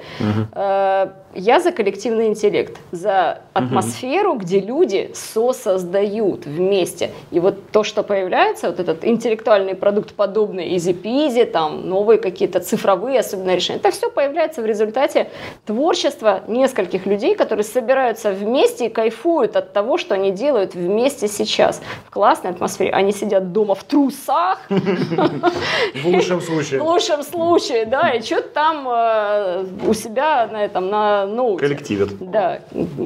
Э, Я за коллективный интеллект, за атмосферу, где люди сосоздают вместе. И вот то, что появляется, вот этот интеллектуальный продукт, подобный изи-пизи, там новые какие-то цифровые особенно решения, это все появляется в результате творчества нескольких людей, которые собираются вместе и кайфуют от того, что они делают вместе сейчас. В классной атмосфере. Они сидят дома в трусах, В лучшем случае. в лучшем случае, да, и что-то там э, у себя на этом, на ноуте. Коллективит. Да,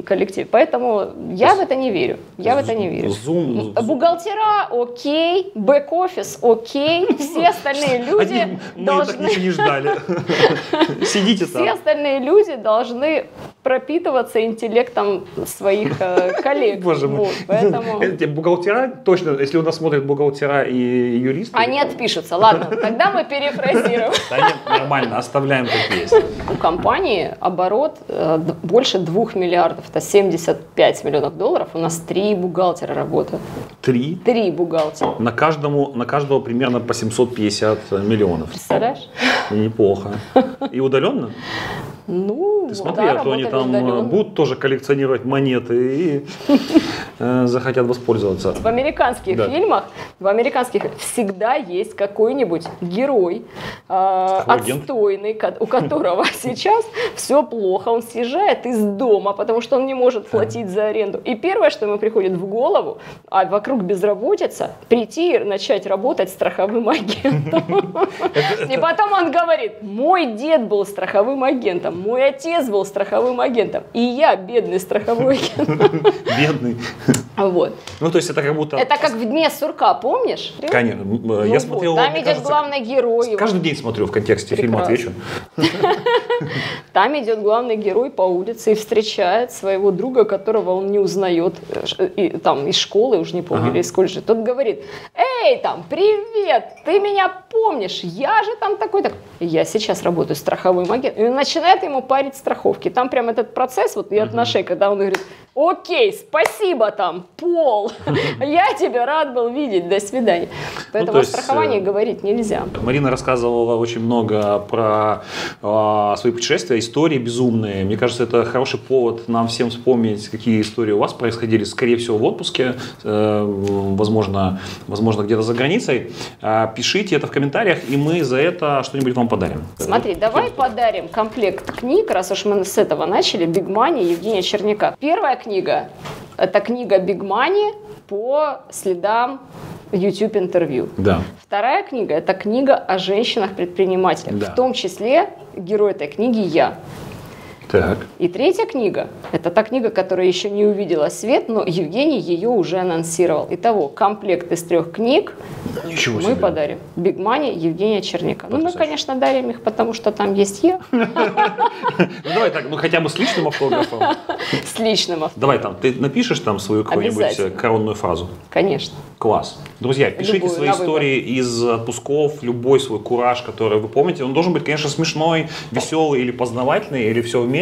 коллектив. Поэтому я в это не верю. Я в это не верю. Zoom. Бухгалтера окей, бэк-офис окей, все остальные люди Одни мы так должны... ничего не ждали. Сидите Все там. остальные люди должны пропитываться интеллектом своих э, коллег. Боже мой. Поэтому Эти Бухгалтера, точно, если у нас смотрят бухгалтера и юристы. они отпишутся. Ладно, тогда мы перефразируем. Да нет, нормально, оставляем как есть. У компании оборот э, больше 2 миллиардов, это 75 миллионов долларов. У нас три бухгалтера работают. Три. Три бухгалтера. На, каждому, на каждого примерно по 750 миллионов. Представляешь? Неплохо. И удаленно? Ну, Ты смотри, да, а то они там э, удаленно. будут тоже коллекционировать монеты и э, захотят воспользоваться. В американских Да. фильмах, в американских всегда есть какой-нибудь герой э, агент. отстойный, у которого сейчас все плохо, он съезжает из дома, потому что он не может платить за аренду. И первое, что ему приходит в голову, а вокруг безработица, прийти и начать работать страховым агентом. И потом он говорит, мой дед был страховым агентом, мой отец был страховым агентом, и я бедный страховой агент. Бедный. Вот. Ну, то есть это как будто... Это как в дне сурка, помнишь? Конечно. Ну я вот, смотрел, Там идет кажется, главный герой. Каждый день смотрю в контексте фильма Прекрасно. «Отвечу». Там идет главный герой по улице и встречает своего друга, которого он не узнает, э, и, там, из школы, уже не помню, Ага. или из колледжа. Тот говорит, эй, там, привет, ты меня помнишь, я же там такой-то. Я сейчас работаю страховым агентом. И он начинает ему парить страховки. Там прям этот процесс вот и отношения, когда он говорит, окей, спасибо там, Пол, я тебя рад был видеть, до свидания. Поэтому то о есть, страховании э, говорить нельзя. Марина рассказывала очень много про а, свои путешествия, истории безумные. Мне кажется, это хороший повод нам всем вспомнить, какие истории у вас происходили, скорее всего, в отпуске, э, возможно, возможно где-то за границей. А, Пишите это в комментариях, и мы за это что-нибудь вам подарим. Смотри, давай подарим комплект книг, раз уж мы с этого начали, «Биг Мани» Евгения Черняка. Первая книга – это книга «Big Money» по следам YouTube интервью. Да. Вторая книга – это книга о женщинах-предпринимателях. Да. В том числе герой этой книги я. Так. И третья книга – это та книга, которая еще не увидела свет, но Евгений ее уже анонсировал. Итого, комплект из трех книг Ничего мы себе. подарим. «Big Money» Евгения Черняка. Ну, мы, конечно, дарим их, потому что там есть я Ну давай так, ну хотя бы с личным автографом. с личным авто. Давай там, ты напишешь там свою какую-нибудь э, коронную фразу. Конечно. Класс. Друзья, пишите Любую, свои истории из отпусков, любой свой кураж, который вы помните. Он должен быть, конечно, смешной, веселый или познавательный, или все вместе.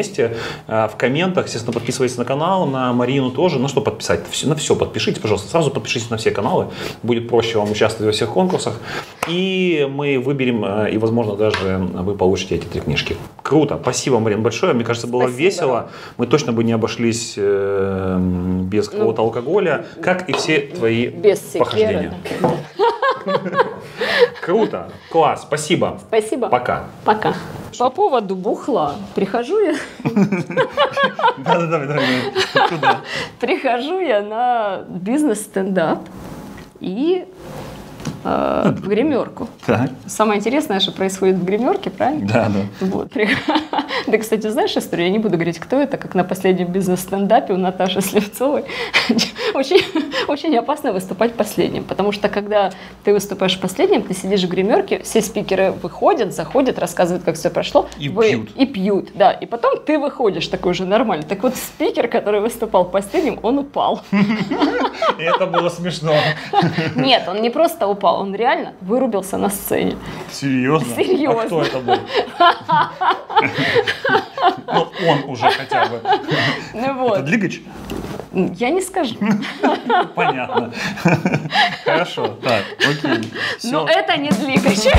Э, В комментах, естественно, подписывайтесь на канал, на Марину тоже. Ну что подписать? На все подпишитесь, пожалуйста. Сразу подпишитесь на все каналы. Будет проще вам участвовать во всех конкурсах. И мы выберем, э, и, возможно, даже вы получите эти три книжки. Круто. Спасибо, Марин, большое. Мне кажется, было Спасибо. весело. Мы точно бы не обошлись э, без какого-то алкоголя, как и все твои Ну, Без секеры. похождения. Круто, класс, спасибо. Спасибо. Пока. Пока. По поводу бухла. Прихожу я, Да, давай, Куда? прихожу я на бизнес-стендап и э, в гримерку. Так, Самое интересное, что происходит в гримерке, правильно? да, да. Вот. Ты, кстати, знаешь историю? Я не буду говорить, кто это, как на последнем бизнес-стендапе у Наташи Слевцовой. Очень, очень опасно выступать последним, потому что когда ты выступаешь последним, ты сидишь в гримерке, все спикеры выходят, заходят, рассказывают, как все прошло. И вы- пьют. И пьют, да. И потом ты выходишь такой же нормальный. Так вот, спикер, который выступал последним, он упал. И это было смешно. Нет, он не просто упал, он реально вырубился на сцене. Серьезно? Серьезно. А кто это был? Ну, он уже хотя бы. Ну Это вот, Длигач? я не скажу. Понятно. Хорошо, так, окей. Но это не двигатель.